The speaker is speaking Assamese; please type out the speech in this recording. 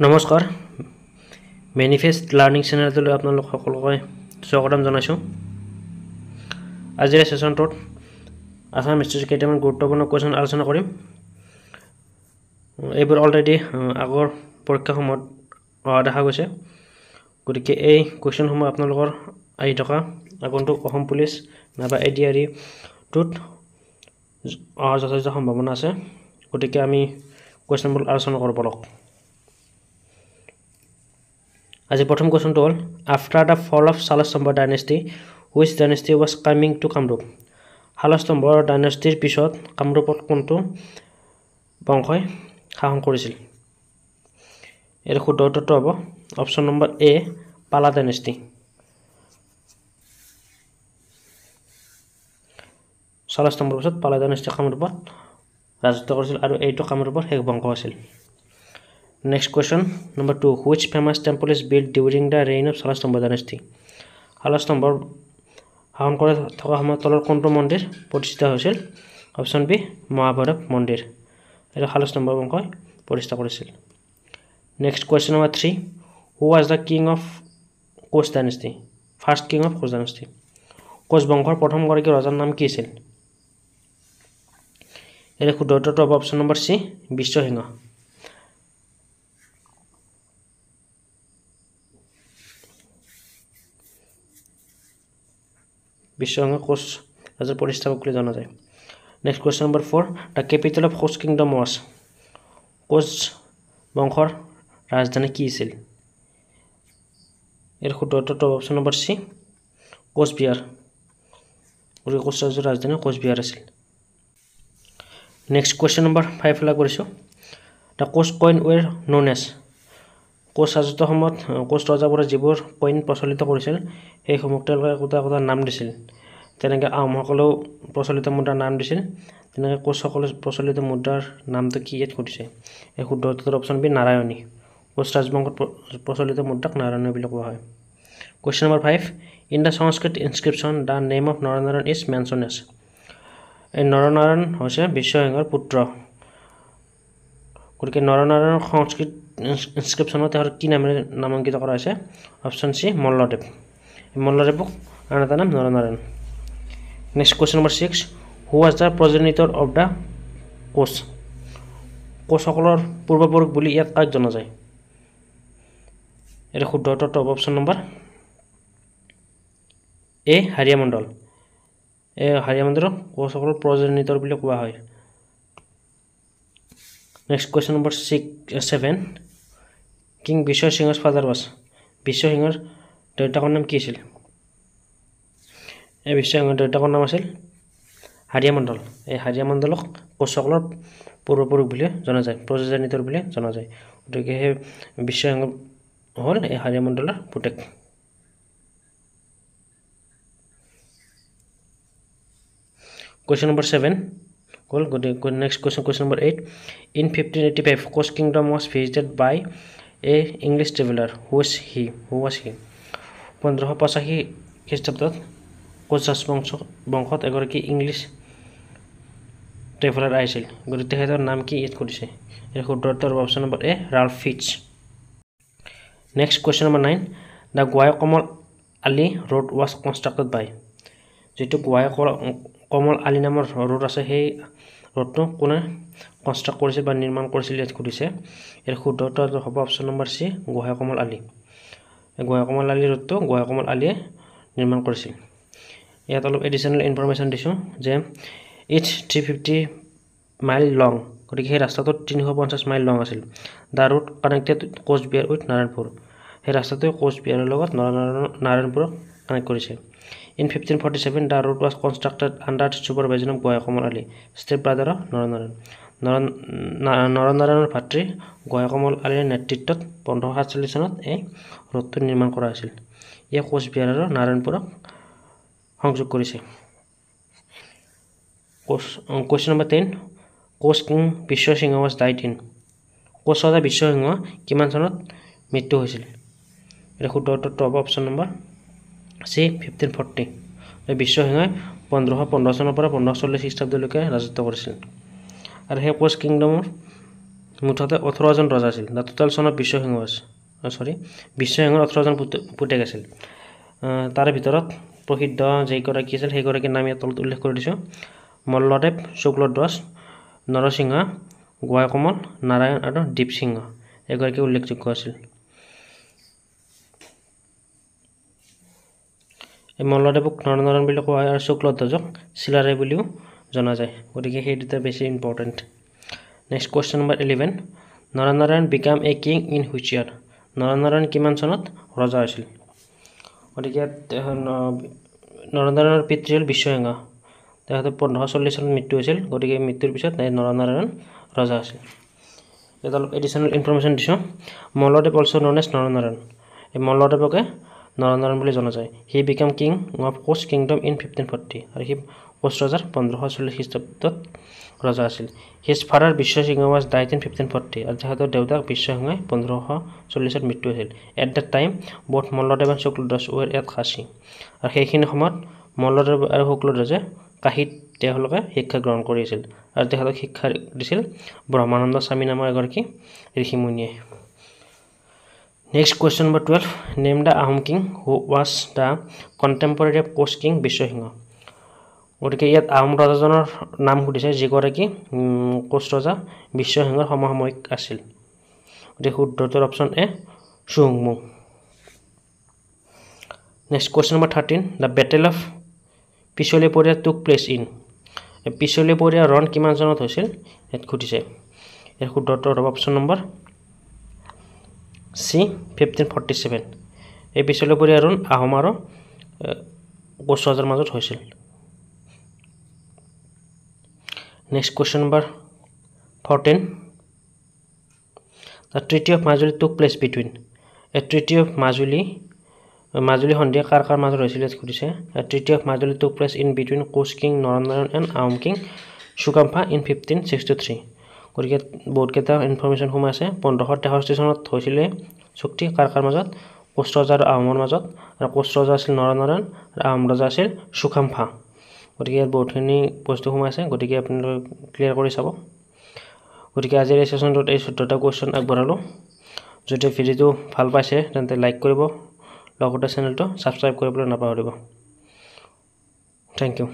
নমস্কাৰ। মেনিফেষ্ট লাৰ্ণিং চেনেলটোলৈ আপোনালোক সকলোকে স্বাগতম জনাইছোঁ। আজিৰ ছেশ্যনটোত আছাম হিষ্ট্ৰীৰ কেইটামান গুৰুত্বপূৰ্ণ কুৱেশ্যন আলোচনা কৰিম। এইবোৰ অলৰেডি আগৰ পৰীক্ষাসমূহত অহা দেখা গৈছে। গতিকে এই কুৱেশ্যনসমূহ আপোনালোকৰ আহি থকা আগন্তুক অসম পুলিচ নাইবা এ ডি আৰ ইটোত অহাৰ যথেষ্ট সম্ভাৱনা আছে। গতিকে আমি কুৱেশ্যনবোৰ আলোচনা কৰোঁ বলক আজি প্ৰথম কুৱেশ্যনটো হ'ল after the fall of Shalastambha dynasty which dynasty was coming to Kamarupa শালস্তম্ভৰ ডাইনেষ্টিৰ পিছত কামৰূপত কোনটো বংশই শাসন কৰিছিল? ইয়াৰ শুদ্ধ উত্তৰটো হ'ব অপশ্যন নম্বৰ এ পালা ডাইনেষ্টি শালস্তম্ভৰ পিছত পালা ডাইনেষ্টি কামৰূপত ৰাজত্ব কৰিছিল আৰু এইটো কামৰূপৰ শেষ বংশ আছিল to which famous temple is build during the reign of Shalastambha dynasty শালস্তম্ভৰ শাসন কৰি থকা সময়ত তলৰ কোনটো মন্দিৰ প্ৰতিষ্ঠা হৈছিল অপশ্যন বি মহাভৈৰৱ মন্দিৰ এইটো শালস্তম্ভ বংশই প্ৰতিষ্ঠা কৰিছিল next question number three who was the king of Koch dynasty first king of Koch dynasty Koch বংশৰ প্ৰথমগৰাকী ৰজাৰ নাম কি আছিল ইয়াৰে শুদ্ধ উত্তৰটো হ'ব option number C Biswa Singha Biswa Singha Koch ৰাজৰ প্ৰতিষ্ঠাপক বুলি জনা যায়। Next question number four the capital of Koch kingdom was Koch বংশৰ ৰাজধানী কি আছিল? ইয়াৰ শুদ্ধ উত্তৰটো অপশ্যন নম্বৰ চি কোচবিহাৰ। গতিকে কোচ ৰাজ্যৰ ৰাজধানী কোচবিহাৰ আছিল। Next question number five fill কৰিছোঁ। The Koch coin were known as Koch ৰাজত্বৰ সময়ত কোচ ৰজাবোৰে যিবোৰ কইন প্ৰচলিত কৰিছিল সেইসমূহক তেওঁলোকে একোটা একোটা নাম দিছিল। তেনেকৈ আহোমসকলেও প্ৰচলিত মুদ্ৰাৰ নাম দিছিল তেনেকৈ কোচসকলে প্ৰচলিত মুদ্ৰাৰ নামটো কি ইয়াত সুধিছে? এই শুদ্ধ উত্তৰ অপশ্যন বি নাৰায়ণী। কোচ ৰাজবংশত প্ৰচলিত মুদ্ৰাক নাৰায়ণী বুলি কোৱা হয়। Question number five in the Sanskrit inscription the name of Naranarayan is mention as এই নৰনাৰায়ণ হৈছে বিশ্বসিংহৰ পুত্ৰ। গতিকে নৰনাৰায়ণৰ সংস্কৃত ইনস্ক্ৰিপশ্যনত তেওঁৰ কি নামেৰে নামাংকিত কৰা হৈছে? অপশ্যন চি মল্লদেৱ মল্লদেৱক আন এটা নাম Naranarayan. Next question number six who was the progenitor of the Koch? কোচসকলৰ পূৰ্বপুৰুষ বুলি ইয়াত কাক জনা যায়। ইয়াৰ শুদ্ধ উত্তৰটো হ'ব অপশ্যন নম্বৰ এ হাৰিয়া মণ্ডল এই হাৰিয়া মন্দিৰক কোচসকলৰ প্ৰজেনিটৰ বুলি কোৱা হয়। Next question number six seven king Biswa সিঙৰ ফাদাৰ ৱাছ বিশ্ব সিঙৰ দেউতাকৰ নাম কি আছিল? এই বিশ্ব সিঙৰ দেউতাকৰ নাম আছিল হাৰিয়া মণ্ডল। এই হাৰিয়া মণ্ডলক কোচসকলৰ পূৰ্বপুৰুষ বুলি জনা যায় প্ৰজেনিটৰ বুলি জনা যায়। গতিকে সেই বিশ্ব সিংহ হ'ল এই হাৰিয়া মণ্ডলৰ পুতেক। কুৱেশ্যন নম্বৰ ছেভেন হ'ল গতিকে next question question number eight in fifteen eighty five Koch kingdom was visited by a English traveller which he who was he পোন্ধৰশ পঁচাশী খ্ৰীষ্টাব্দত কোচ ৰাজবংশ বংশত এগৰাকী ইংলিছ ট্ৰেভেলাৰ আহিছিল। গতিকে তেখেতৰ নাম কি? ইয়াত কৰিছে ইয়াৰ শুদ্ধ উত্তৰ option number A Ralph Fitch next question number nine the Gohain Kamal Ali road was constructed by যিটো গোৱাই কমল আলি নামৰ ৰোড আছে সেই ৰোডটো কোনে কনষ্ট্ৰাক্ট কৰিছিল বা নিৰ্মাণ কৰিছিল ইয়াত সুধিছে। ইয়াৰ শুদ্ধ উত্তৰ হ'ব option number C Gohain Kamal Ali. Gohain Kamal Ali ৰোডটো Gohain Kamal আলিয়ে নিৰ্মাণ কৰিছিল। ইয়াত অলপ এডিশ্যনেল ইনফৰ্মেশ্যন দিছোঁ যে it's three fifty mile long গতিকে সেই ৰাস্তাটোত তিনিশ পঞ্চাছ মাইল লং আছিল। The road connected Cooch Behar with Narayanpur. সেই ৰাস্তাটোৱে কোচবিহাৰৰ লগত নাৰায়ণপুৰক কানেক্ট কৰিছে। In fifteen forty seven the road was constructed under supervision of Gohain Kamal Ali step brother Naranarayan নৰ নৰনাৰায়ণৰ ভাতৃ গোৱাই কমল আলীৰ নেতৃত্বত পোন্ধৰশ সাতচল্লিছ চনত এই ৰোডটো নিৰ্মাণ কৰা হৈছিল ইয়ে কোচবিহাৰ আৰু নাৰায়ণপুৰক সংযোগ কৰিছে Koch question number ten Koch king Biswa Singha was died in Koch ৰজা বিশ্ব সিংহ কিমান চনত মৃত্যু হৈছিল এতিয়া শুদ্ধ উত্তৰটো হ'ব option number C fifteen forty Biswa সিংহই পোন্ধৰশ পোন্ধৰ চনৰ পৰা পোন্ধৰশ চল্লিছ খ্ৰীষ্টাব্দলৈকে ৰাজত্ব কৰিছিল। আৰু সেই কোচ কিংডমৰ মুঠতে ওঠৰজন ৰজা আছিল। দ্য টোটেল চনত বিশ্বসিংহ আছে চৰি বিশ্বসিংহৰ ওঠৰজন পুতেক আছিল। তাৰে ভিতৰত প্ৰসিদ্ধ যেইগৰাকী আছিল সেইগৰাকীৰ নাম ইয়াত তলত উল্লেখ কৰি দিছোঁ। মল্লদেৱ শুক্লধ্বজ নৰসিংহ গোৱাকমল নাৰায়ণ আৰু দীপসিংহ। এগৰাকী উল্লেখযোগ্য আছিল। এই মল্লদেৱক নৰনাৰায়ণ বুলি কোৱা হয় আৰু শুক্লধ্বজক চিলাৰায় বুলিও জনা যায়। গতিকে সেই দুটা বেছি important next question number eleven Naranarayan became a king in which ইয়াৰ নৰনাৰায়ণ কিমান চনত ৰজা হৈছিল? গতিকে নৰনাৰায়ণৰ পিতৃ হ'ল বিশ্বসিংহ তেখেতৰ পোন্ধৰশ চল্লিছ চনত মৃত্যু হৈছিল। গতিকে মৃত্যুৰ পিছত নৰনাৰায়ণ ৰজা আছিল ইয়াত অলপ এডিশ্যনেল ইনফৰ্মেশ্যন দিছোঁ। Malladev also' known as Naranarayan এই মল্লদেৱকে নৰনাৰায়ণ বুলি জনা যায়। He became king of Koch kingdom in fifteen forty আৰু সি কোচ ৰজাৰ পোন্ধৰশ চল্লিছ খ্ৰীষ্টাব্দত ৰজা আছিল। His father Biswa Singha was died in fifteen forty আৰু তেখেতৰ দেউতাক বিশ্বসিংহই পোন্ধৰশ চল্লিছত মৃত্যু হৈছিল। At that time both Malladev and Shukladas were at Kashi আৰু সেইখিনি সময়ত মল্লদেৱ আৰু শুক্লদাসে কাশীত তেওঁলোকে শিক্ষা গ্ৰহণ কৰিছিল। আৰু তেখেতক শিক্ষা দিছিল ব্ৰহ্মানন্দ স্বামী নামৰ এগৰাকী ঋষিমুনিয়ে। Next question number twelve name the Ahom king who was the contemporary of Koch king Biswa Singha গতিকে ইয়াত আহোম ৰজাজনৰ নাম সুধিছে যিগৰাকী কোচ ৰজা বিশ্বসিংহৰ সমসাময়িক আছিল। গতিকে শুদ্ধটোৰ option A চুহুংমুং next question number thirteen the battle of Pichlipariya took place in Pichlipariya ৰণ কিমান চনত হৈছিল ইয়াত সুধিছে। ইয়াৰ শুদ্ধটোৰ option number C fifteen forty seven এই পিছলিপৰীয়া ৰণ আহোম আৰু কোচ ৰজাৰ মাজত হৈছিল। Next question number fourteen the treaty of Majuli took place between a treaty of Majuli Majuli সন্ধিয়া কাৰ কাৰ মাজত হৈছিল সুধিছে? Treaty of Majuli took place in between Koch king Naranarayan and Ahom king Sukhampha in fifteen sixty three গতিকে বহুতকেইটা ইনফৰ্মেশ্যন সোমাই আছে। পোন্ধৰশ তেষষ্ঠি চনত হৈছিলে চুক্তি কাৰ কাৰ মাজত? কোচ ৰজা আৰু আহোমৰ মাজত। আৰু কোচ ৰজা আছিল নৰনাৰায়ণ আৰু আহোম ৰজা আছিল চুকাম্ফা গতিকে ইয়াত বহুতখিনি বস্তু সোমাই আছে। গতিকে আপোনালোকে ক্লিয়াৰ কৰি চাব। গতিকে আজিৰ এই ছেশ্যনটোত এই চৈধ্যটা কুৱেশ্যন আগবঢ়ালোঁ। যদি ভিডিঅ'টো ভাল পাইছে তেন্তে লাইক কৰিব। লগতে চেনেলটো ছাবস্ক্ৰাইব কৰিবলৈ নাপাহৰিব। Thank U